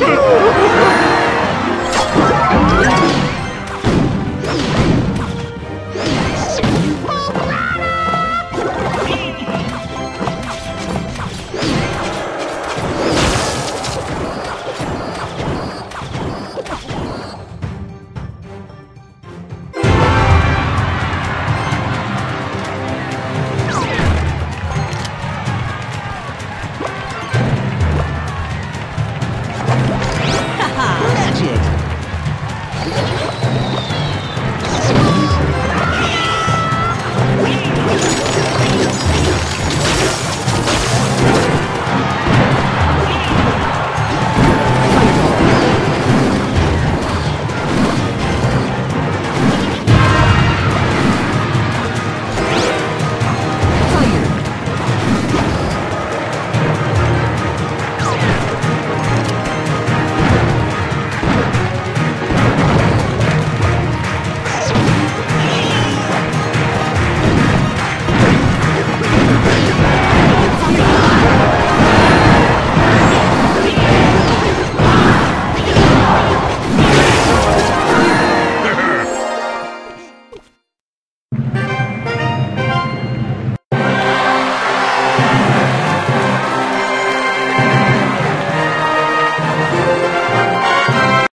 Oh,